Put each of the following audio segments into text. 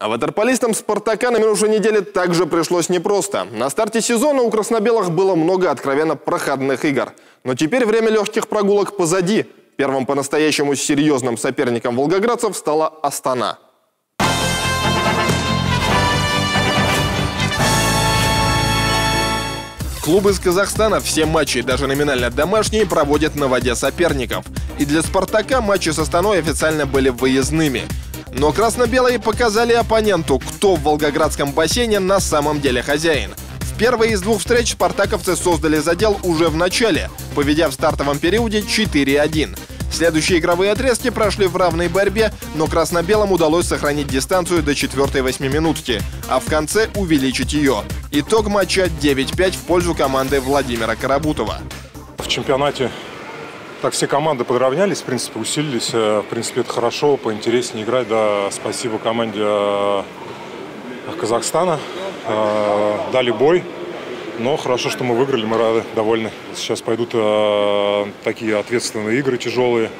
А ватерполистам «Спартака» на минувшей неделе также пришлось непросто. На старте сезона у краснобелых было много откровенно проходных игр. Но теперь время легких прогулок позади. Первым по-настоящему серьезным соперником волгоградцев стала «Астана». Клубы из Казахстана все матчи, даже номинально домашние, проводят на воде соперников. И для «Спартака» матчи с Астаной официально были выездными – но красно-белые показали оппоненту, кто в Волгоградском бассейне на самом деле хозяин. В первой из двух встреч спартаковцы создали задел уже в начале, поведя в стартовом периоде 4-1. Следующие игровые отрезки прошли в равной борьбе, но красно-белым удалось сохранить дистанцию до четвертой восьмиминутки, а в конце увеличить ее. Итог матча 9-5 в пользу команды Владимира Карабутова. В чемпионате так все команды подравнялись, в принципе, усилились. Э, в принципе, это хорошо, поинтереснее играть. Да, спасибо команде э, Казахстана. Э, дали бой. Но хорошо, что мы выиграли, мы рады, довольны. Сейчас пойдут такие ответственные игры, тяжелые.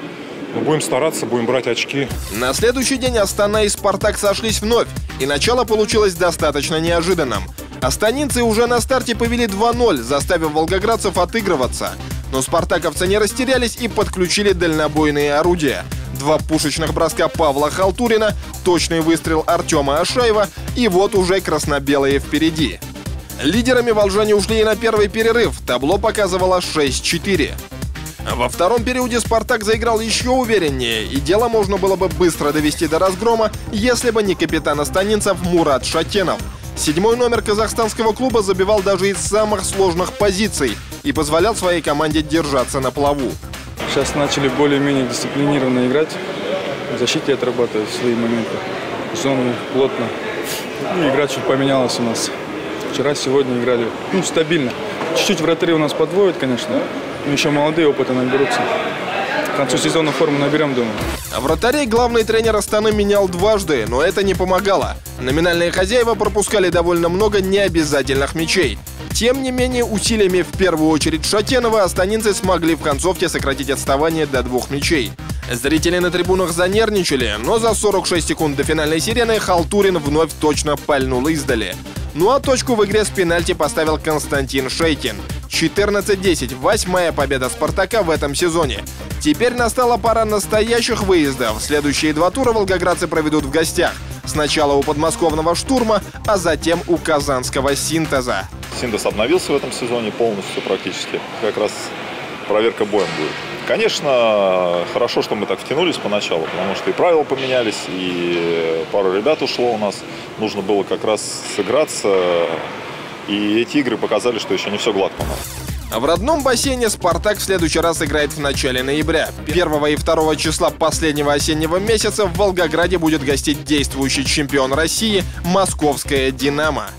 Мы будем стараться, будем брать очки. На следующий день Астана и Спартак сошлись вновь. И начало получилось достаточно неожиданным. Астанинцы уже на старте повели 2-0, заставив волгоградцев отыгрываться. Но спартаковцы не растерялись и подключили дальнобойные орудия. Два пушечных броска Павла Халтурина, точный выстрел Артема Ашаева и вот уже красно-белые впереди. Лидерами волжане ушли и на первый перерыв. Табло показывало 6-4. Во втором периоде «Спартак» заиграл еще увереннее, и дело можно было бы быстро довести до разгрома, если бы не капитан останинцев Мурат Шатенов. Седьмой номер казахстанского клуба забивал даже из самых сложных позиций – и позволял своей команде держаться на плаву. Сейчас начали более-менее дисциплинированно играть. В защите отрабатывать свои моменты. Зону плотно. Ну, игра чуть поменялась у нас. Вчера, сегодня играли ну, стабильно. Чуть-чуть вратари у нас подводят, конечно. Но еще молодые опыта наберутся. К концу сезона форму наберем, думаю. А вратарей главный тренер Астаны менял дважды, но это не помогало. Номинальные хозяева пропускали довольно много необязательных мячей. Тем не менее, усилиями в первую очередь Шатенова астанинцы смогли в концовке сократить отставание до двух мячей. Зрители на трибунах занервничали, но за 46 секунд до финальной сирены Халтурин вновь точно пальнул издали. Ну а точку в игре с пенальти поставил Константин Шейкин. 14-10, восьмая победа «Спартака» в этом сезоне. Теперь настала пора настоящих выездов. Следующие два тура волгоградцы проведут в гостях. Сначала у подмосковного «Штурма», а затем у казанского «Синтеза». Синдес обновился в этом сезоне полностью практически. Как раз проверка боем будет. Конечно, хорошо, что мы так втянулись поначалу, потому что и правила поменялись, и пару ребят ушло у нас. Нужно было как раз сыграться. И эти игры показали, что еще не все гладко у нас. В родном бассейне «Спартак» в следующий раз играет в начале ноября. 1 и 2 числа последнего осеннего месяца в Волгограде будет гостить действующий чемпион России «Московская «Динамо».